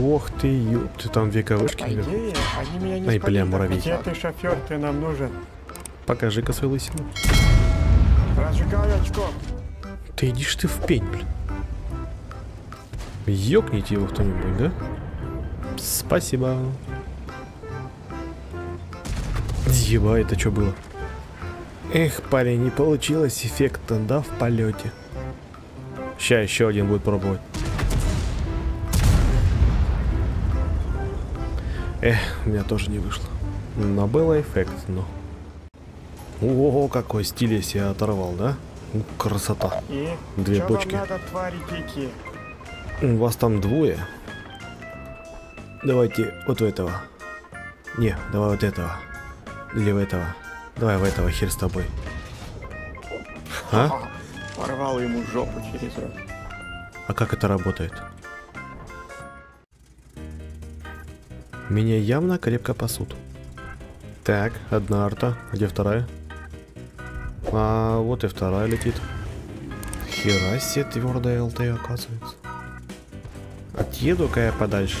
Ох ты, ёб, ты там вековышки По наверху. идее, они меня не Ай, бля, муравей. Где ты, шофер, ты нам нужен? Покажи-ка свою лысину. Разжигай очко. Ты идишь ты в пень, блин. Ёкните его кто-нибудь, да? Спасибо. Еба, это что было? Эх, парень, не получилось эффекта, да, в полете. Ща еще один будет пробовать. Эх, у меня тоже не вышло. Но было эффект, но. Ого, какой стиль я себе оторвал, да? Красота. И Две бочки. вам надо, твари дикие? У вас там двое. Давайте вот у этого. Не, давай вот этого. Или в этого. Давай в этого, хер с тобой. А? Порвал ему жопу через рот. А как это работает? Меня явно крепко пасут. Так, одна арта. Где вторая? А, вот и вторая летит. Хера твердая ЛТ оказывается. Отъеду-ка я подальше.